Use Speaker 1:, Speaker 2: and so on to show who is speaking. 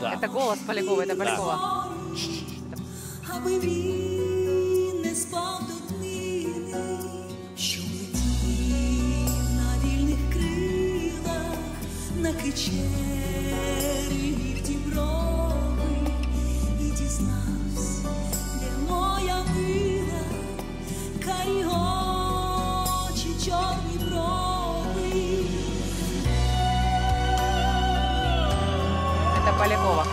Speaker 1: Да. Это голос Полякова, это Полякова.
Speaker 2: Аби на вільних. Полякова.